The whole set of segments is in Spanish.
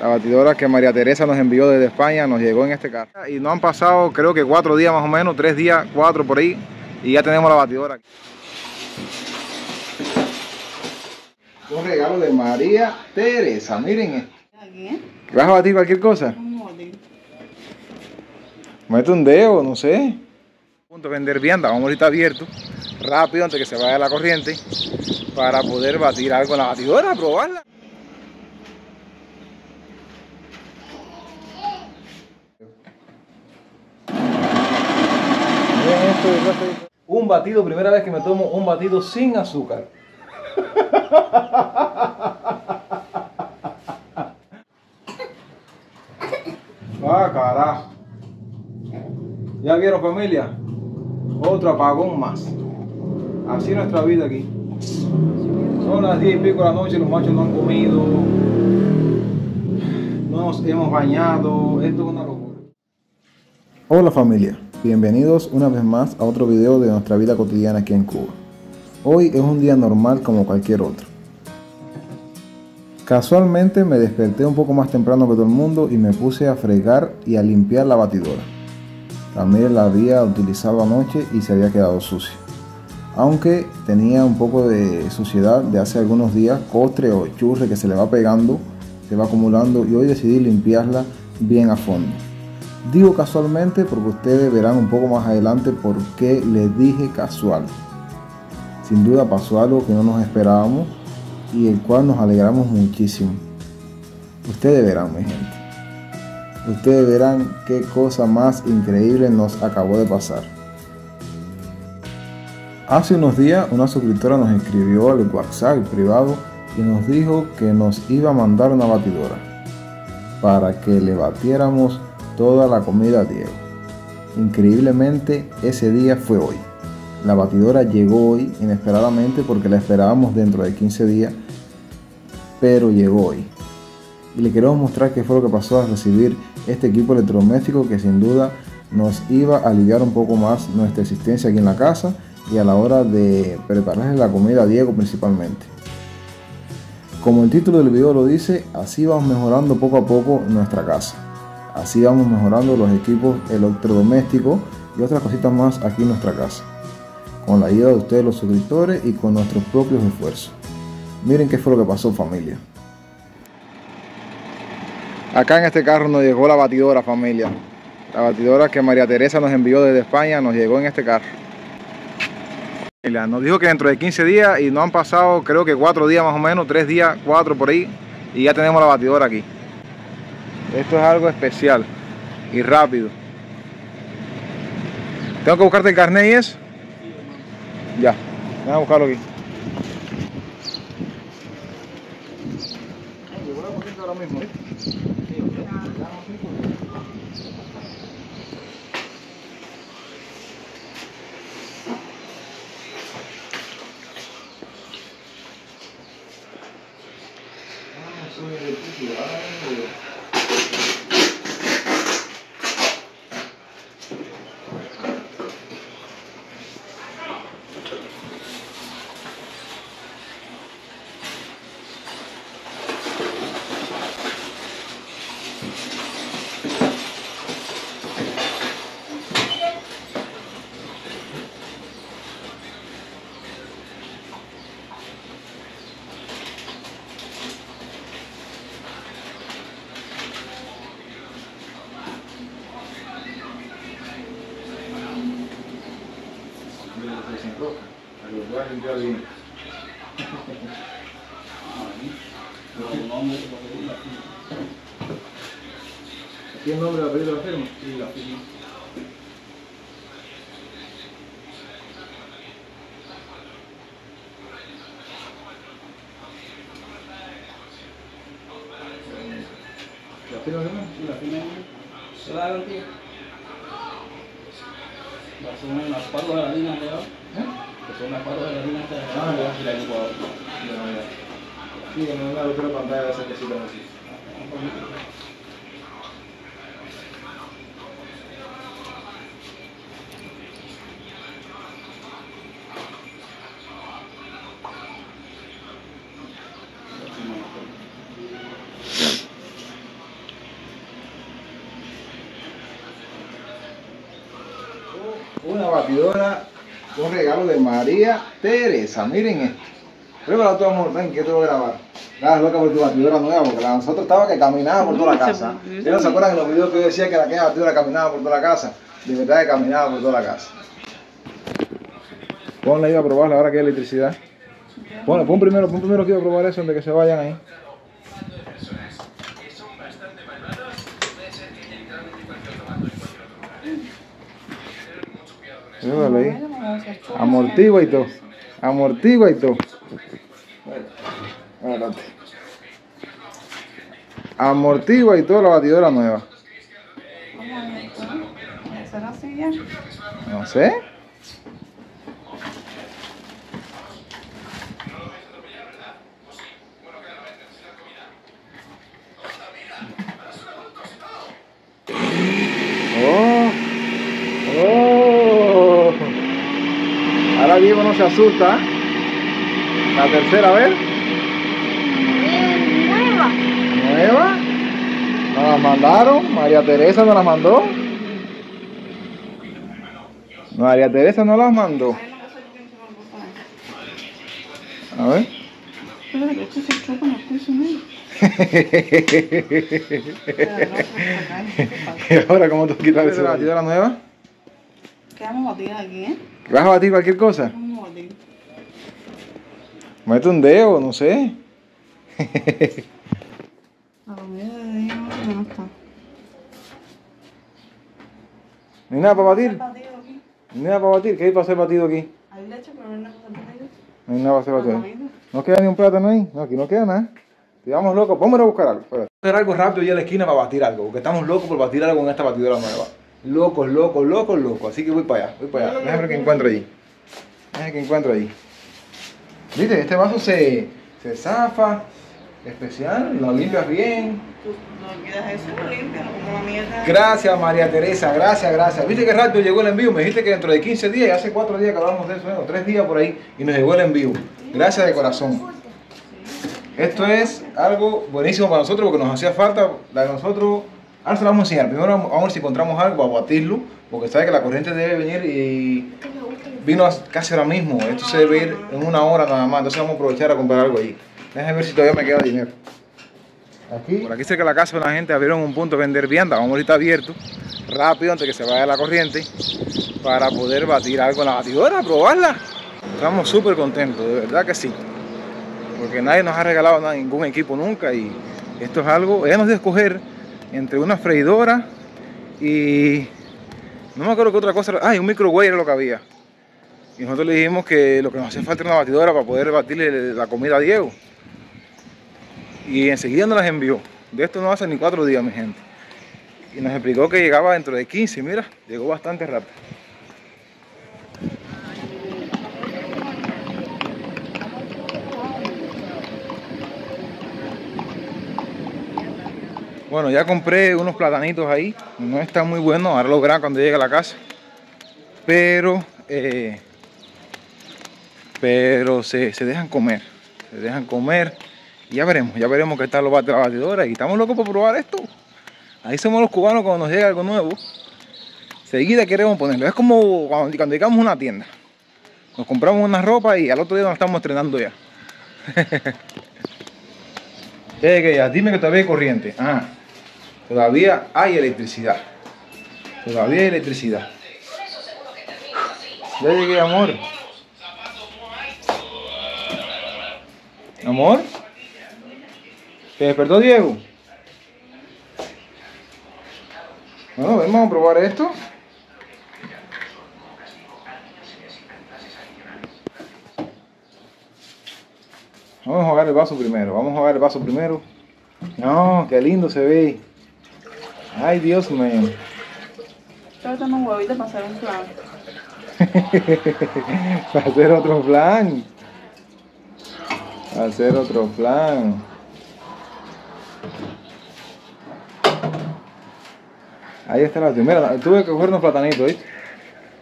La batidora que María Teresa nos envió desde España nos llegó en este carro. Y no han pasado creo que cuatro días más o menos, tres días, cuatro por ahí. Y ya tenemos la batidora. Un regalo de María Teresa, miren esto. ¿Vas a batir cualquier cosa? Mete un dedo, no sé. Punto de vender vianda, vamos ahorita abierto, rápido antes que se vaya la corriente, para poder batir algo en la batidora, probarla. Miren esto de clase de- Un batido, primera vez que me tomo un batido sin azúcar. Ah, carajo. ¿Ya vieron familia? Otro apagón más. Así es nuestra vida aquí. Son las 10 y pico de la noche, los machos no han comido. No nos hemos bañado. Esto es una locura. Hola familia, bienvenidos una vez más a otro video de nuestra vida cotidiana aquí en Cuba. Hoy es un día normal como cualquier otro. Casualmente me desperté un poco más temprano que todo el mundo y me puse a fregar y a limpiar la batidora. También la había utilizado anoche y se había quedado sucia. Aunque tenía un poco de suciedad de hace algunos días, costre o churre que se le va pegando, se va acumulando y hoy decidí limpiarla bien a fondo. Digo casualmente porque ustedes verán un poco más adelante por qué les dije casual. Sin duda pasó algo que no nos esperábamos y el cual nos alegramos muchísimo. Ustedes verán, mi gente. Ustedes verán qué cosa más increíble nos acabó de pasar. Hace unos días una suscriptora nos escribió al WhatsApp privado y nos dijo que nos iba a mandar una batidora para que le batiéramos toda la comida a Diego. Increíblemente ese día fue hoy. La batidora llegó hoy inesperadamente porque la esperábamos dentro de 15 días, pero llegó hoy. Y le queremos mostrar qué fue lo que pasó al recibir este equipo electrodoméstico que sin duda nos iba a aliviar un poco más nuestra existencia aquí en la casa y a la hora de prepararle la comida a Diego principalmente. Como el título del video lo dice, así vamos mejorando poco a poco nuestra casa. Así vamos mejorando los equipos electrodomésticos y otras cositas más aquí en nuestra casa con la ayuda de ustedes los suscriptores y con nuestros propios esfuerzos. Miren qué fue lo que pasó familia. Acá en este carro nos llegó la batidora familia. La batidora que María Teresa nos envió desde España nos llegó en este carro. Nos dijo que dentro de 15 días y no han pasado creo que 4 días más o menos, 3 días, 4 por ahí y ya tenemos la batidora aquí. Esto es algo especial y rápido. Tengo que buscarte el carnet y eso. Ya, a buscarlo aquí. ¿Aquí el nombre de la apellido de la firma? Sí, la firma. ¿La firma Sí, la firma se la garantía. La son las de la ¿Eh? Que son las palos de la harina de Ah, abajo ya. y la licuadora. Sí, una otra pantalla de esas que así. una batidora, un regalo de María Teresa. Miren esto. Primero tú, amor, ven, que te voy a grabar. Nada, loca por tu batidora nueva, porque la nosotros estaba que caminaba por toda la casa. ¿Ustedes no se acuerdan en los videos que yo decía que la que batidora caminaba por toda la casa? De verdad que caminaba por toda la casa. Ponla ahí a probarla ahora que hay electricidad. Ponla, pon primero, pon primero que iba a probar eso antes de que se vayan ahí. Míralo ahí. Amortigua y todo. Amortigua y todo. Amortigua y todo la batidora nueva. ¿Será así ya? No sé. Oh. Oh. Ahora Diego no se asusta. La tercera vez. Nueva. Nueva. Nos la mandaron. María Teresa nos la mandó. María Teresa nos las mandó. A ver. Pero se. ¿Y ahora cómo tú quitas esa batidora nueva? ¿Qué vamos a batir aquí, eh? ¿Vas a batir cualquier cosa? ¿Qué vamos? Mete un dedo, no sé. La comida de Dios no está. ¿No hay nada para batir? ¿No hay nada para batir? ¿Qué hay para hacer batido aquí? Hay leche, pero no hay nada para batido. No hay nada para hacer batido. ¿No queda ni un plátano ahí? No, aquí no queda nada. Estamos locos. Vamos a buscar algo. Espérate. Vamos a hacer algo rápido y a la esquina para batir algo. Porque estamos locos por batir algo con esta batidora nueva. Locos, locos, locos, locos. Así que voy para allá. Voy para allá. Déjame ver qué encuentro allí. Ver qué encuentro allí. ¿Viste? Este vaso se, se zafa. Especial. Lo limpias bien. Tú no quieras eso, lo limpias, como la mierda. Gracias María Teresa, gracias, gracias. ¿Viste qué rápido llegó el envío? Me dijiste que dentro de 15 días, y hace 4 días que hablamos de eso, ¿no? 3 días por ahí, y nos llegó el envío. Gracias de corazón. Esto es algo buenísimo para nosotros porque nos hacía falta la de nosotros. Ahora se la vamos a enseñar. Primero vamos a ver si encontramos algo para batirlo, porque sabe que la corriente debe venir y vino casi ahora mismo. Esto se debe ir en una hora nada más, entonces vamos a aprovechar a comprar algo ahí. Déjame ver si todavía me queda dinero. Aquí, por aquí cerca de la casa de la gente abrieron un punto de vender vianda, vamos ahorita abierto, rápido antes que se vaya la corriente, para poder batir algo en la batidora, probarla. Estamos súper contentos, de verdad que sí. Porque nadie nos ha regalado nada, ningún equipo nunca y esto es algo, ella nos dio escoger entre una freidora y no me acuerdo qué otra cosa, ah, y un microwave era lo que había. Y nosotros le dijimos que lo que nos hacía falta era una batidora para poder batirle la comida a Diego. Y enseguida nos las envió. De esto no hace ni cuatro días, mi gente. Y nos explicó que llegaba dentro de 15. Mira, llegó bastante rápido. Bueno, ya compré unos platanitos ahí. No están muy buenos. Ahora los verán cuando llegue a la casa. Pero, eh, pero se, se dejan comer. Se dejan comer. Y ya veremos, ya veremos qué tal lo bate la batidora. Y estamos locos por probar esto. Ahí somos los cubanos cuando nos llega algo nuevo. Seguida queremos ponerlo. Es como cuando, cuando llegamos a una tienda. Nos compramos una ropa y al otro día nos estamos estrenando ya. ya. Dime que todavía hay corriente. Ah, todavía hay electricidad. Todavía hay electricidad. Ya llegué, amor. Amor. ¿Te despertó Diego? Bueno, vamos a probar esto. Vamos a jugar el vaso primero. Vamos a jugar el vaso primero. No, qué lindo se ve. Ay, Dios mío. Yo tengo un huevito para hacer un plan. Para hacer otro plan. Hacer otro plan. Ahí está la Mira, tuve que coger unos platanitos, ¿viste?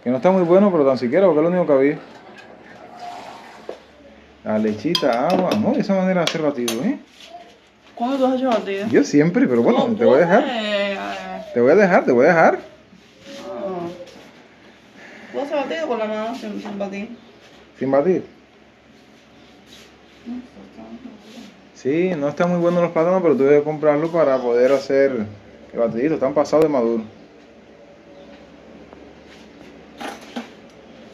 Que no está muy bueno, pero tan siquiera porque es lo único que había. La lechita, agua, no, de esa manera de hacer batido, ¿eh? ¿Cuándo tú has hecho batido? Yo siempre, pero bueno, No, te voy a dejar. eh, Te voy a dejar, te voy a dejar. no. ¿Tú haces batido con la mano sin, sin batir? Sin batir. Sí, no están muy buenos los plátanos, pero tuve que comprarlo para poder hacer el batidito. Están pasados de maduro.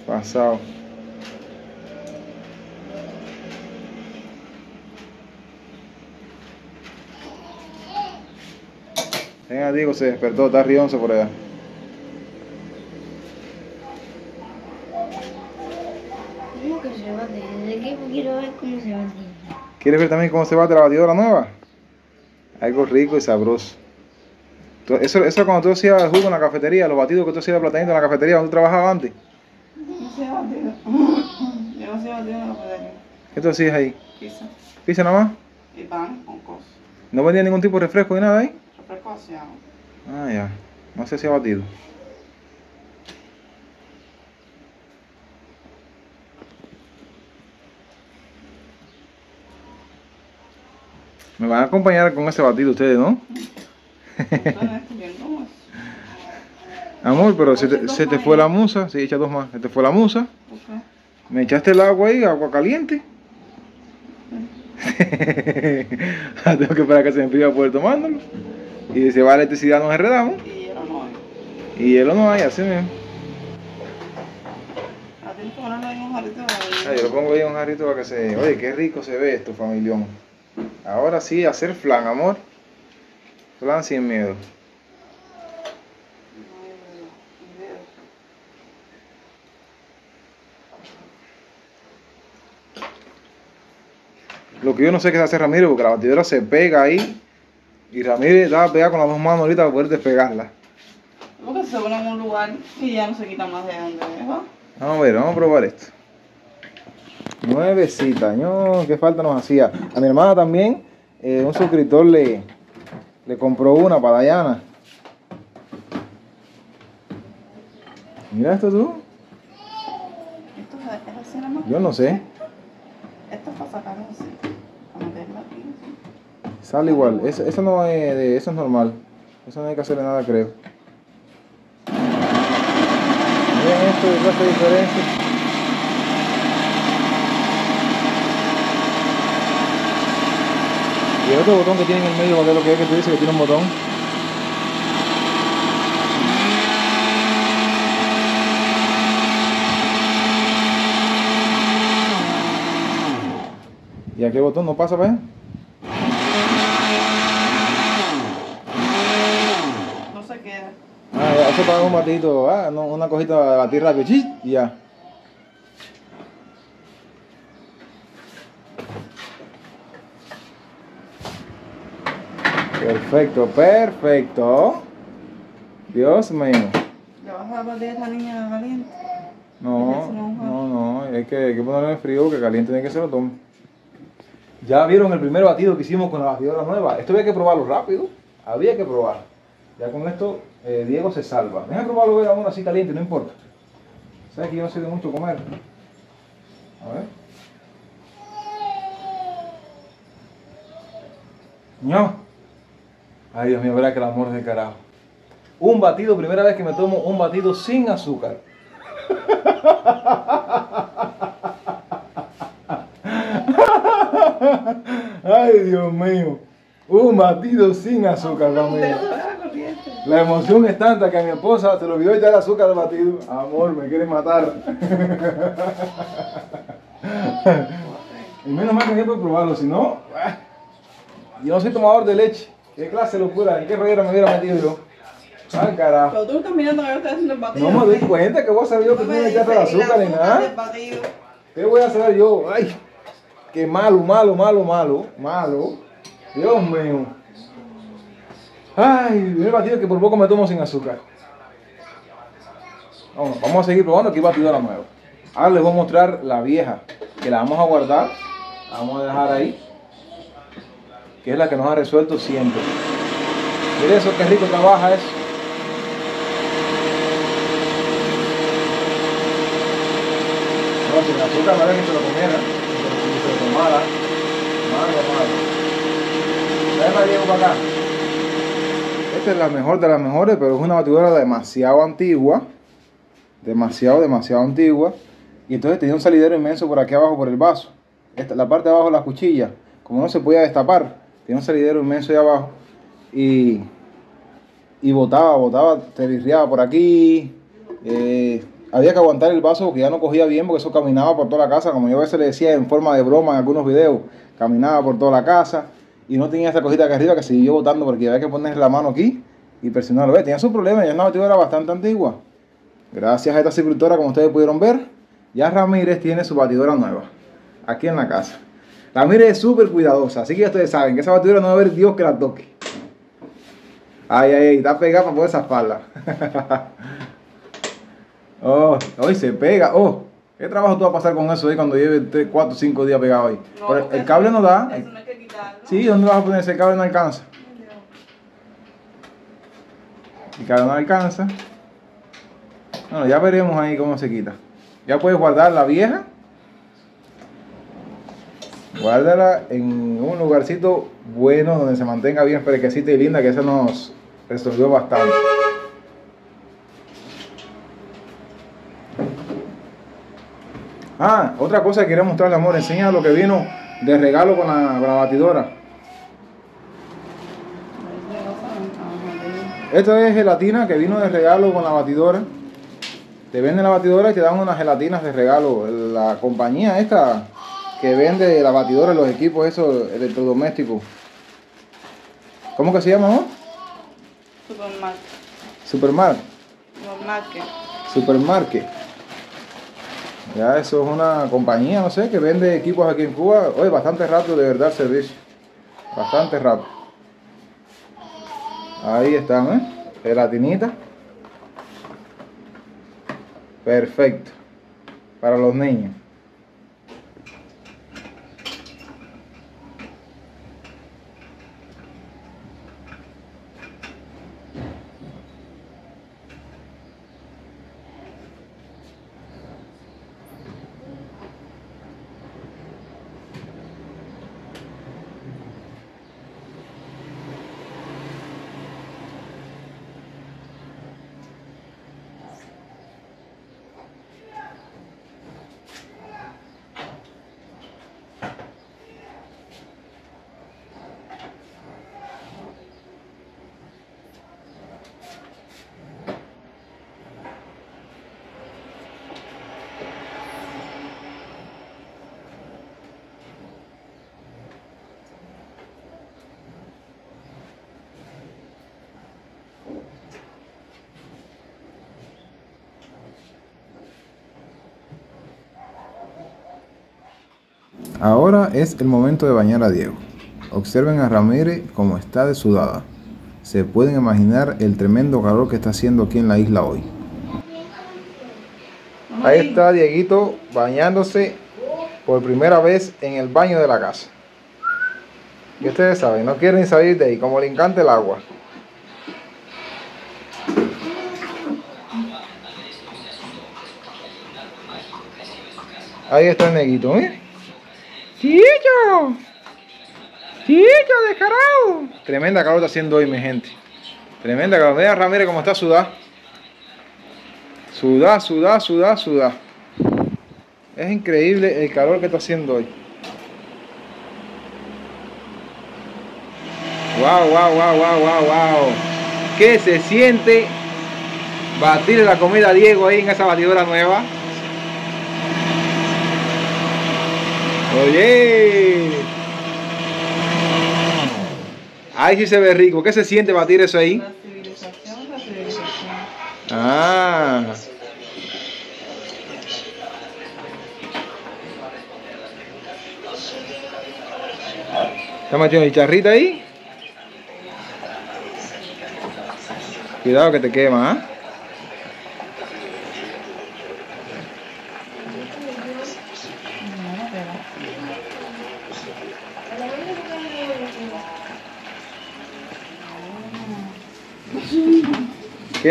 Pasado. Venga, Diego, se despertó, está rionzo por allá. ¿Cómo que se bate? ¿De qué quiero ver cómo se bate? ¿Quieres ver también cómo se bate la batidora nueva? Algo rico y sabroso. Eso, eso cuando tú hacías jugo en la cafetería, los batidos que tú hacías de platanito en la cafetería donde tú trabajabas antes. No hacía batido. Yo no hacía batido en la cafetería. ¿Qué tú hacías ahí? Pizza ¿Pizza nada más? y pan con cosas. ¿No vendía ningún tipo de refresco ni nada ahí? Refresco hacía. Ah, ya. No se hacía batido. Me van a acompañar con ese batido ustedes, ¿no? Amor, pero se te, se te fue la musa. Sí, echa dos más. Se te fue la musa. Me echaste el agua ahí, agua caliente. Tengo que esperar que se me enfríe para poder tomándolo. Y si se va la electricidad nos enredamos. Y era no hay. Y hielo no hay, así mismo. Ah, Ah, yo lo pongo ahí en un jarrito para que se... Oye, qué rico se ve esto, familión. Ahora sí, hacer flan, amor. Flan sin miedo. Lo que yo no sé qué hace Ramírez, porque la batidora se pega ahí. Y Ramírez da a pegar con las dos manos ahorita para poder despegarla. Porque se pone en un lugar y ya no se quita más de donde. Vamos a ver, vamos a probar esto. Nuevecita, no, qué falta nos hacía. A mi hermana también, eh, un suscriptor le, le compró una para Dayana. Mira esto tú, Esto es, así yo no sé, Esto es para sacar así. Para meterla aquí. sale igual. Eso, eso no es de, eso es normal. Eso no hay que hacerle nada, creo. Miren esto, de diferencia. Y el otro botón que tiene en el medio, ¿cuál es lo que es que tú dices que tiene un botón? ¿Y aquel botón no pasa, pues? No se queda. Ah, ya, eso para un batidito, ah, no, una cosita de batir rápido, y ya. Perfecto, perfecto. Dios mío. ¿Le vas a batir a esta niña caliente? No, no, no, hay que, hay que ponerlo en frío porque caliente tiene que ser lo tome. Ya vieron el primer batido que hicimos con la batidora nueva. Esto había que probarlo rápido, había que probarlo. Ya con esto eh, Diego se salva. Deja probarlo ver aún así caliente, no importa. Sabes que yo no soy de mucho comer. A ver. No. Ay, Dios mío, verá que el amor de carajo. Un batido, primera vez que me tomo un batido sin azúcar. Ay, Dios mío. Un batido sin azúcar, familia. La emoción es tanta que a mi esposa se le olvidó echar azúcar al batido. Amor, me quiere matar. y menos mal que por probarlo, si no, yo no soy tomador de leche. ¿Qué clase de locura? ¿En qué rollera me hubiera metido yo? Ah, carajo. Pero tú estás mirando que yo estoy haciendo el batido. No me doy cuenta que vos sabías yo que tú no echaste el azúcar ni nada. batido. ¿Qué voy a hacer yo? Ay, qué malo, malo, malo, malo, malo. Dios mío. Ay, el batido que por poco me tomo sin azúcar. Vamos, vamos a seguir probando aquí batidora nueva. Ahora les voy a mostrar la vieja, que la vamos a guardar. La vamos a dejar ahí. Que es la que nos ha resuelto siempre. Mire eso, qué rico trabaja eso. No, sin azúcar no que se lo comiera, ni se lo tomara. Malo, malo. Déjame Diego para acá. Esta es la mejor de las mejores, pero es una batidora demasiado antigua. demasiado, demasiado antigua. Y entonces tenía un salidero inmenso por aquí abajo por el vaso. Esta, la parte de abajo de la cuchilla, como no se podía destapar, tenía un salidero inmenso ahí abajo. Y, y botaba, botaba, te birriaba por aquí. eh, había que aguantar el vaso porque ya no cogía bien porque eso caminaba por toda la casa, como yo a veces le decía en forma de broma en algunos videos, caminaba por toda la casa y no tenía esta cosita acá arriba que siguió botando porque había que poner la mano aquí y presionarlo. Tenía su problema, ya una batidora bastante antigua. Gracias a esta agricultora, como ustedes pudieron ver, ya Ramírez tiene su batidora nueva aquí en la casa. Ramírez es súper cuidadosa, así que ya ustedes saben que esa batidora no va a haber Dios que la toque. Ay, ay, ay, está pegada para poder zafarla. oh, hoy se pega. Oh, ¿qué trabajo tú vas a pasar con eso ahí cuando lleve 3, 4, 5 días pegado ahí? Pero el cable no da. Eso no hay que quitarlo. Sí, ¿dónde vas a poner ese cable? No alcanza. El cable no alcanza. Bueno, ya veremos ahí cómo se quita. Ya puedes guardar la vieja. Guárdala en un lugarcito bueno donde se mantenga bien fresquecita y linda, que eso nos resolvió bastante. Ah, otra cosa que quería mostrarle, amor, enseña lo que vino de regalo con la, con la batidora. Esto es gelatina que vino de regalo con la batidora. Te venden la batidora y te dan unas gelatinas de regalo. La compañía esta que vende la batidora, los equipos esos electrodomésticos. ¿Cómo que se llama? Supermarket. Supermarket. Supermarket. Supermarket. Ya eso es una compañía, no sé, que vende equipos aquí en Cuba. Oye, bastante rápido de verdad el servicio. Bastante rápido. Ahí están, ¿eh? Gelatinita. Perfecto. Para los niños. Ahora es el momento de bañar a Diego. Observen a Ramírez como está de sudada. Se pueden imaginar el tremendo calor que está haciendo aquí en la isla hoy. Ahí está Dieguito bañándose por primera vez en el baño de la casa. Y ustedes saben, no quieren salir de ahí, como le encanta el agua. Ahí está el neguito, ¡Chicho! ¡Chicho, descarado! Tremenda calor está haciendo hoy, mi gente. Tremenda calor. Mira Ramírez cómo está sudá. Sudá, sudá, sudá, sudá. Es increíble el calor que está haciendo hoy. Wow, wow, wow, wow, wow, wow. ¿Qué se siente batirle la comida a Diego ahí en esa batidora nueva? Oye. Ay, sí se ve rico. ¿Qué se siente batir eso ahí? La civilización, la civilización. Ah. ¿Está metiendo el charrita ahí? Cuidado que te quema, ¿ah? No,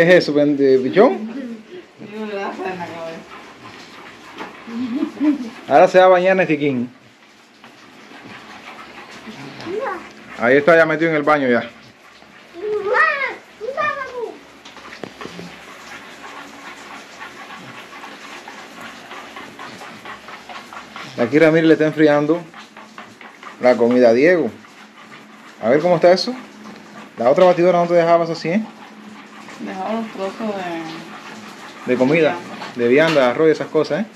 ¿Qué es eso, vende bichón? Ahora se va a bañar en Estiquín. Ahí está ya metido en el baño ya. Aquí Ramírez le está enfriando la comida a Diego. A ver cómo está eso. La otra batidora no te dejabas así, ¿eh? Dejaba los trozos de. De comida, de vianda, arroz y esas cosas, ¿eh?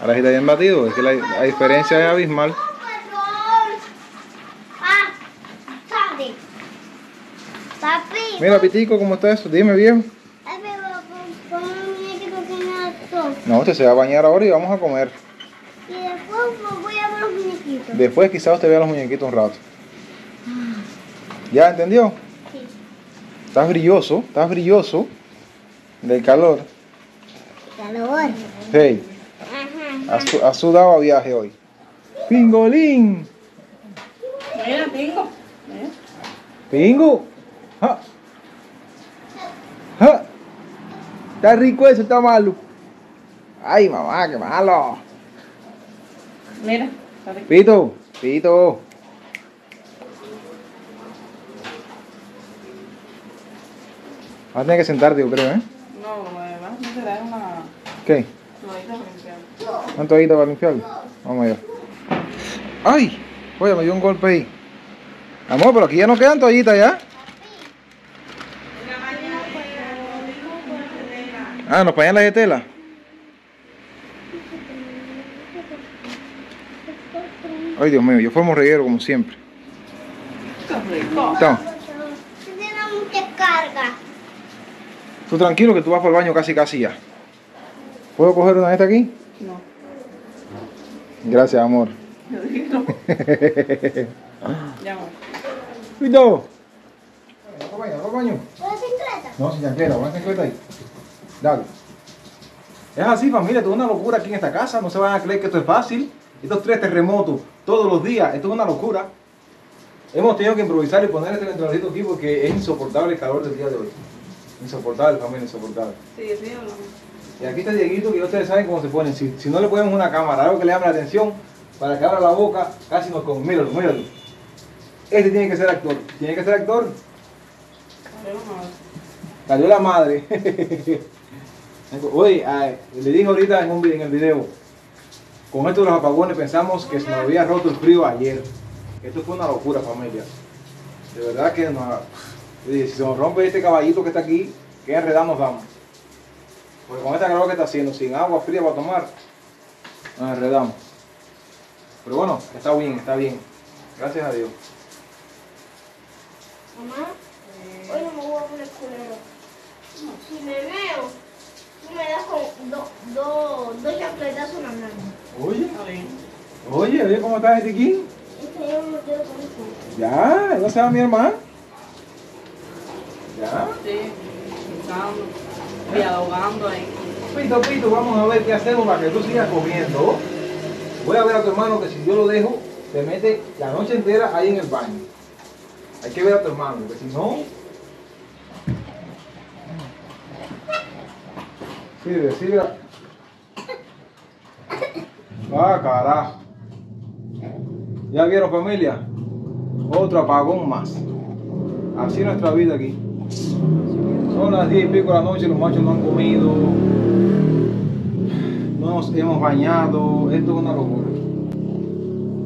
Ahora sí está bien batido, es que la, la diferencia es abismal. Mira, Pitico, ¿cómo está eso? Dime, viejo. No, usted se va a bañar ahora y vamos a comer. Y después voy a ver los muñequitos. Después quizás usted vea los muñequitos un rato. ¿Ya entendió? Estás brilloso, estás brilloso del calor. Calor. Hey, Ajá. has, su- has sudado a viaje hoy. ¡Pingolín! Mira, Pingo. Mira. ¡Pingo! ¡Ja! ¡Ja! Está rico eso, está malo. ¡Ay, mamá, qué malo! Mira. está rico. Pito, Pito. Vas a tener que sentarte, yo creo, ¿eh? No, lo que vas a hacer es una ¿Qué? toallita para limpiar. ¿Una toallita para limpiarlo? Vamos allá. ¡Ay! Oye, me dio un golpe ahí. Amor, pero aquí ya no quedan toallitas ya. Ah, nos pañales de tela. Ay, Dios mío, yo formo reguero como siempre. Qué rico. Toma, Tiene mucha carga. Tú tranquilo que tú vas por el baño casi casi ya. ¿Puedo coger una de estas aquí? No. Gracias, amor. Yo. Ya, amor. Pito. ¿Vas al baño? ¿Vas al baño? ¿Una bicicleta? No, sin chancleta, una chancleta ahí. Dale. Es así, familia, esto es una locura aquí en esta casa. No se van a creer que esto es fácil. Estos tres terremotos todos los días, esto es una locura. Hemos tenido que improvisar y poner este ventiladorcito aquí porque es insoportable el calor del día de hoy. Insoportable, familia, insoportable. Sí, sí, hablamos. Y aquí está Dieguito, que ustedes saben cómo se ponen. Si, si no le ponemos una cámara, algo que le llame la atención, para que abra la boca, casi nos con. Míralo, míralo. Este tiene que ser actor. Tiene que ser actor. Hablemos ahora. Salió la madre. Oye, ay, le dije ahorita en, un, en el video, con esto de los apagones pensamos que se nos había roto el frío ayer. Esto fue una locura, familia. De verdad que no, dije, si se nos rompe este caballito que está aquí, ¿qué enredado nos damos? Porque con esta calor que está haciendo, sin agua fría para tomar, nos enredamos. Pero bueno, está bien, está bien. Gracias a Dios. Mamá, hoy no me voy a poner culero. Si me veo, tú me das con do- do- dos chancletazos en la mano. Oye, oye, oye, ¿cómo estás, este aquí? Es que yo no me quiero con eso. Ya, ¿no se va mi hermano? Ya. Sí. Pensando. Dialogando ahí. Pito, Pito, vamos a ver qué hacemos para que tú sigas comiendo. Voy a ver a tu hermano que si yo lo dejo, se mete la noche entera ahí en el baño. Hay que ver a tu hermano, porque si no... Sirve, sirve. Ah, carajo. ¿Ya vieron familia? Otro apagón más. Así es nuestra vida aquí. Son las 10 y pico de la noche, los machos no han comido, no nos hemos bañado, esto es una locura.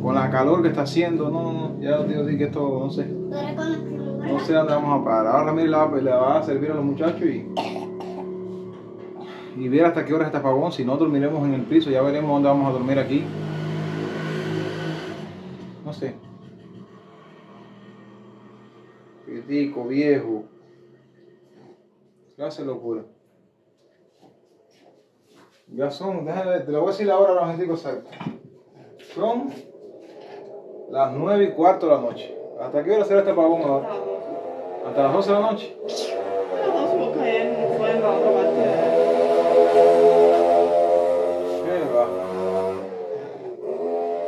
Con la calor que está haciendo, no, no, ya te digo que esto, no sé, ¿Tú eres con el primo, no sé dónde vamos a parar. Ahora le va, le va a servir a los muchachos y, y ver hasta qué hora está apagón. Si no dormiremos en el piso, ya veremos dónde vamos a dormir aquí. No sé. Critico, viejo. Clase locura. Ya son, déjame te lo voy a decir la hora la gente exacta. Son las 9 y cuarto de la noche. ¿Hasta qué hora será este apagón ahora? ¿Hasta las 12 de la noche?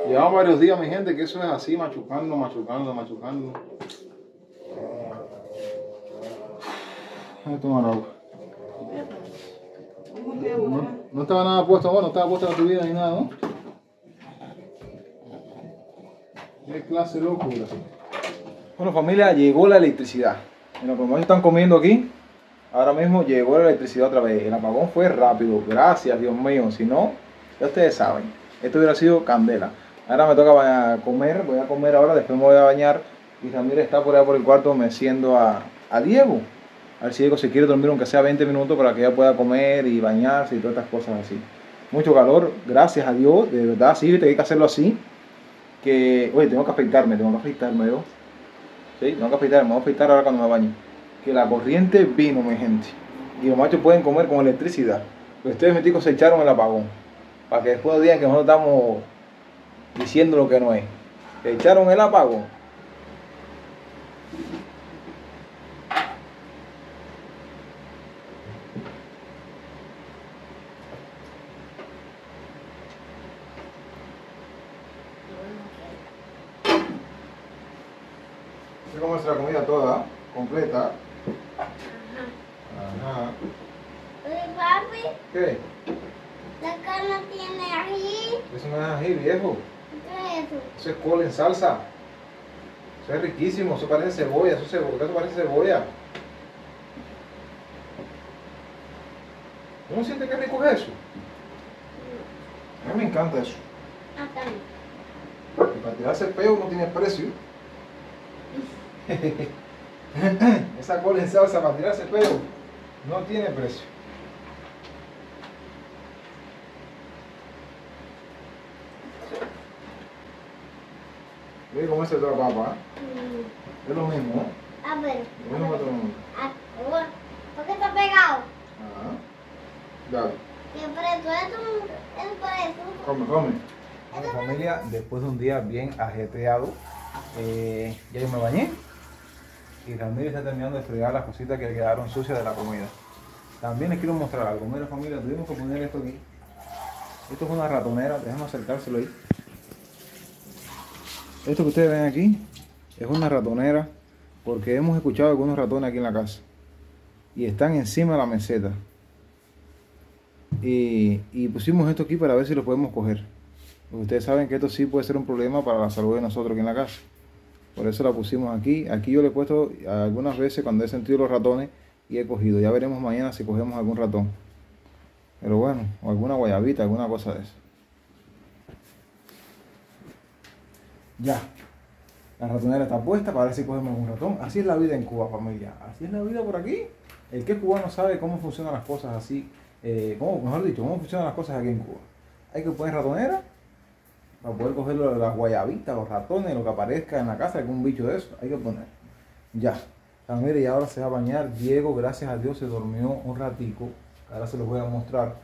Llevamos varios días, mi gente, que eso es así, machucando, machucando, machucando. Voy a tomar agua. No, no estaba nada puesto, bueno, no estaba puesto en tu vida ni nada, ¿no? Qué clase locura. Bueno, familia, llegó la electricidad. Mira, como ellos están comiendo aquí, ahora mismo llegó la electricidad otra vez. El apagón fue rápido, gracias, Dios mío. Si no, ya ustedes saben. esto hubiera sido candela. Ahora me toca comer, voy a comer ahora, después me voy a bañar. Y Ramírez está por allá por el cuarto meciendo a, a Diego. A ver si quiere dormir aunque sea 20 minutos para que ella pueda comer y bañarse y todas estas cosas así. Mucho calor, gracias a Dios, de verdad, sí, tengo que hacerlo así. Que, oye, tengo que afeitarme, tengo que afeitarme yo. Sí, tengo que afeitarme, me voy a afeitar ahora cuando me bañe. Que la corriente vino, mi gente. Y los machos pueden comer con electricidad. Pero ustedes, meticos, se echaron el apagón. Para que después digan que nosotros estamos diciendo lo que no es. Se echaron el apagón. Come la comida toda, completa. Ajá. Oye, papi, ¿Qué? la carne tiene ají. Eso no es ají, viejo. ¿Qué es eso? Eso es col en salsa. Eso es riquísimo, eso parece cebolla, eso, es cebolla, eso parece cebolla. ¿Cómo sientes que rico es eso? A mí me encanta eso. Ah, también. Y para tirarse el peo no tiene precio. Esa col en salsa para tirarse el peo no tiene precio. Voy a comerse toda la papa. ¿eh? Mm, Es lo mismo, ¿eh? A ver. Lo mismo para todo el mundo. Ah, bueno, ¿Por qué está pegado? Ajá. Dale. ¿Qué preso? ¿Esto es preso? Come, come. Bueno, familia, después de un día bien ajetreado, eh, ya yo me bañé y Ramírez está terminando de fregar las cositas que quedaron sucias de la comida. También les quiero mostrar algo. Mira familia, tuvimos que poner esto aquí. Esto es una ratonera, déjame acercárselo ahí. Esto que ustedes ven aquí es una ratonera porque hemos escuchado algunos ratones aquí en la casa y están encima de la meseta. Y, pusimos esto aquí para ver si lo podemos coger. Ustedes saben que esto sí puede ser un problema para la salud de nosotros aquí en la casa. Por eso la pusimos aquí. Aquí yo le he puesto algunas veces cuando he sentido los ratones y he cogido. Ya veremos mañana si cogemos algún ratón. Pero bueno, o alguna guayabita, alguna cosa de eso. Ya. La ratonera está puesta para ver si cogemos algún ratón. Así es la vida en Cuba, familia. Así es la vida por aquí. El que es cubano sabe cómo funcionan las cosas así. Eh, mejor dicho, cómo funcionan las cosas aquí en Cuba. Hay que poner ratonera para poder coger las guayabitas, los ratones, lo que aparezca en la casa, algún bicho de eso. Hay que poner. Ya. Ah, y ahora se va a bañar. Diego, gracias a Dios, se durmió un ratico. Ahora se los voy a mostrar.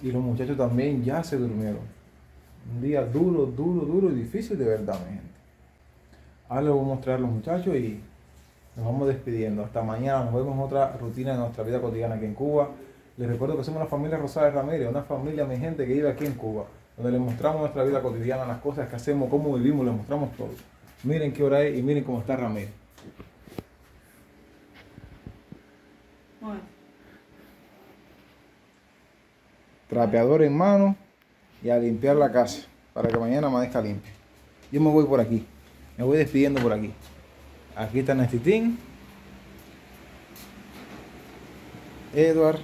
Y los muchachos también ya se durmieron. Un día duro, duro, duro y difícil de verdad, mi gente. Ahora les voy a mostrar a los muchachos y nos vamos despidiendo. Hasta mañana. Nos vemos en otra rutina de nuestra vida cotidiana aquí en Cuba. Les recuerdo que somos la familia Rosales Ramírez, una familia, mi gente, que vive aquí en Cuba, donde les mostramos nuestra vida cotidiana, las cosas que hacemos, cómo vivimos, les mostramos todo. Miren qué hora es y miren cómo está Ramírez. Bueno, Trapeador en mano y a limpiar la casa para que mañana amanezca limpia. Yo me voy por aquí, me voy despidiendo por aquí. Aquí está Nestitín, Edward,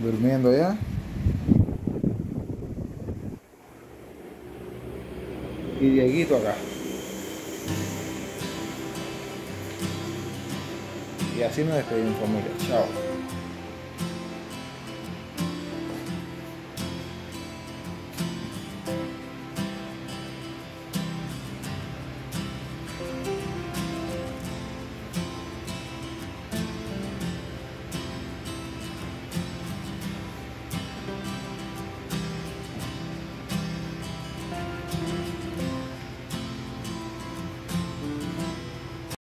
durmiendo ya. Y Dieguito acá. Y así nos despedimos familia. Chao.